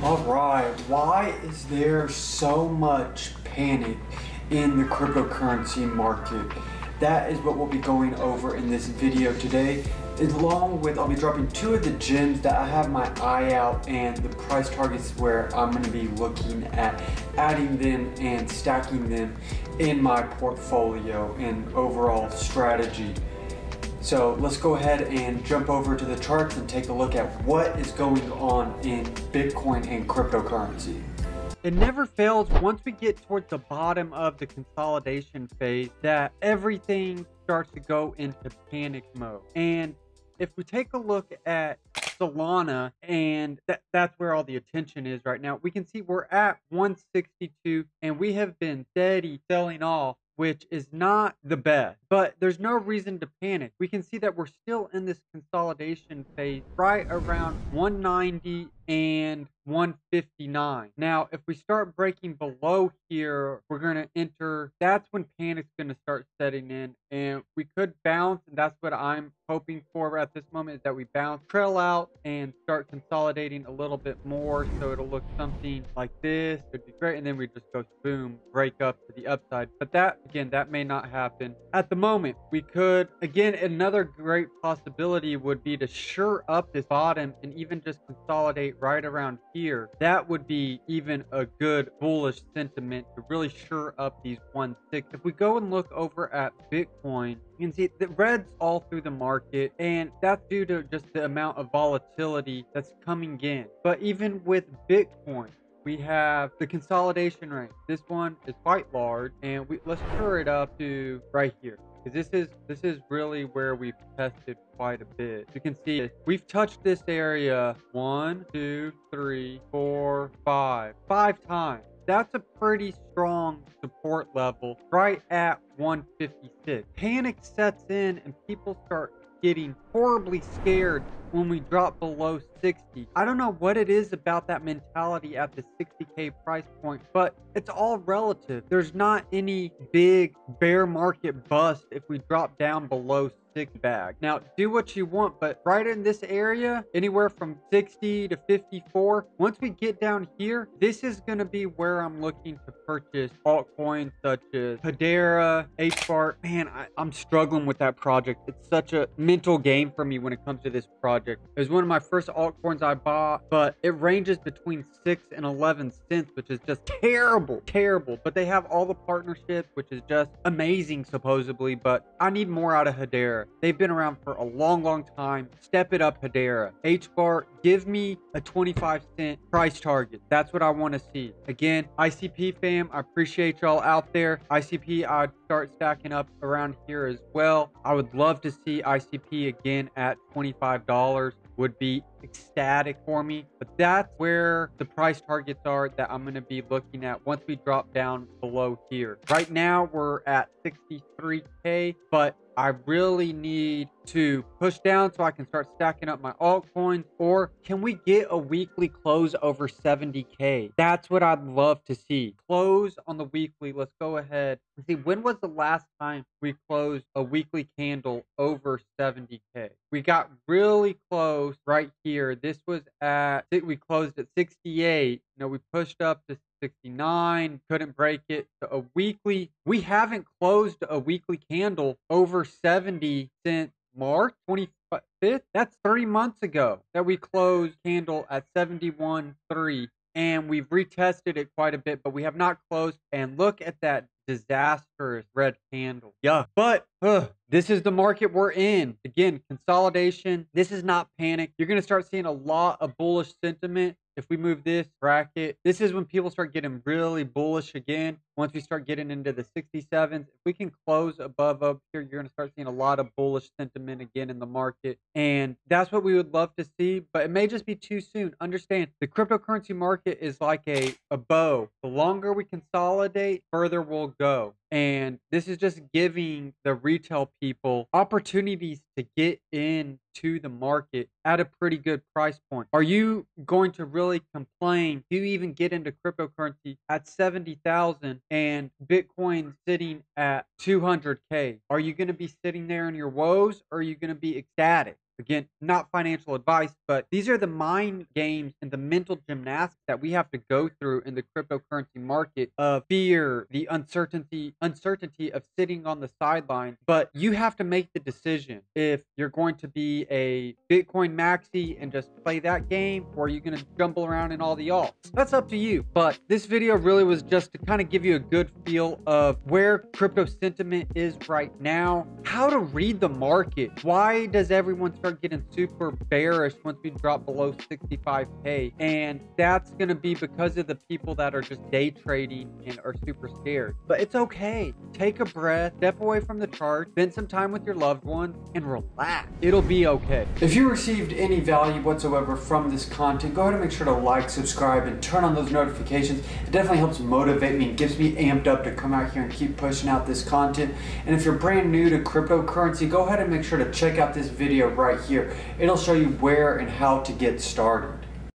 All right, why is there so much panic in the cryptocurrency market? That is what we'll be going over in this video today. Along with, I'll be dropping two of the gems that I have my eye out and the price targets where I'm gonna be looking at adding them and stacking them in my portfolio and overall strategy. So let's go ahead and jump over to the charts and take a look at what is going on in Bitcoin and cryptocurrency. It never fails once we get towards the bottom of the consolidation phase that everything starts to go into panic mode. And if we take a look at Solana, and that, that's where all the attention is right now, we can see we're at 162 and we have been steady selling off which is not the best. But there's no reason to panic. We can see that we're still in this consolidation phase right around 190 and 159. Now, if we start breaking below here, we're going to enter, that's when panic's going to start setting in. And we could bounce, and that's what I'm hoping for at this moment is that we bounce, trail out, and start consolidating a little bit more. So it'll look something like this. It'd be great. And then we just go boom, break up to the upside. But that, again, that may not happen. At the moment, we could, again, another great possibility would be to sure up this bottom and even just consolidate right around here, that would be even a good bullish sentiment to really sure up these one six. If we go and look over at Bitcoin, you can see the reds all through the market, and that's due to just the amount of volatility that's coming in. But even with Bitcoin, we have the consolidation rate. This one is quite large, and we let's stir it up to right here because this is this is really where we've tested quite a bit. You can see we've touched this area one, two, three, four, five, five times. That's a pretty strong support level right at 156. Panic sets in and people start getting horribly scared when we drop below 60. I don't know what it is about that mentality at the 60k price point, but it's all relative. There's not any big bear market bust if we drop down below six bag. Now, do what you want, but right in this area, anywhere from 60 to 54, once we get down here, this is going to be where I'm looking to purchase altcoins such as Hedera, HBAR. Man, I, I'm struggling with that project. It's such a mental game for me when it comes to this project. It was one of my first altcoins I bought, but it ranges between 6 and 11 cents, which is just terrible, terrible. But they have all the partnerships, which is just amazing, supposedly. But I need more out of Hedera. They've been around for a long, long time. Step it up, Hedera. HBAR, give me a 25 cent price target. That's what I want to see. Again, ICP fam, I appreciate y'all out there. ICP, I'd start stacking up around here as well. I would love to see ICP again at $25 would be ecstatic for me. But that's where the price targets are that I'm going to be looking at once we drop down below here. Right now, we're at 63K, but I really need to push down so I can start stacking up my altcoins? Or can we get a weekly close over 70K? That's what I'd love to see. Close on the weekly. Let's go ahead see when was the last time we closed a weekly candle over 70K? We got really close right here. This was at, we closed at 68. You know, we pushed up to 69, couldn't break it. So a weekly, we haven't closed a weekly candle over 70 since March 25th. That's three months ago that we closed candle at 71.3 and we've retested it quite a bit, but we have not closed. And look at that disastrous red candle. Yeah, but uh, this is the market we're in. Again, consolidation. This is not panic. You're going to start seeing a lot of bullish sentiment if we move this bracket, this is when people start getting really bullish again. Once we start getting into the 67s, if we can close above up here, you're going to start seeing a lot of bullish sentiment again in the market. And that's what we would love to see, but it may just be too soon. Understand the cryptocurrency market is like a, a bow. The longer we consolidate, further we'll go. And this is just giving the retail people opportunities to get into the market at a pretty good price point. Are you going to really complain? Do you even get into cryptocurrency at 70,000 and Bitcoin sitting at 200K? Are you going to be sitting there in your woes or are you going to be ecstatic? Again, not financial advice, but these are the mind games and the mental gymnastics that we have to go through in the cryptocurrency market of fear, the uncertainty, uncertainty of sitting on the sidelines. But you have to make the decision if you're going to be a Bitcoin maxi and just play that game, or are you going to jumble around in all the alts? That's up to you. But this video really was just to kind of give you a good feel of where crypto sentiment is right now, how to read the market. Why does everyone start getting super bearish once we drop below 65k? And that's going to be because of the people that are just day trading and are super scared. But it's okay. Take a breath, step away from the chart, spend some time with your loved ones, and relax. It'll be okay. If you received any value whatsoever from this content, go ahead and make sure to like, subscribe, and turn on those notifications. It definitely helps motivate me and gives me amped up to come out here and keep pushing out this content. And if you're brand new to cryptocurrency, go ahead and make sure to check out this video right here. It'll show you where and how to get started.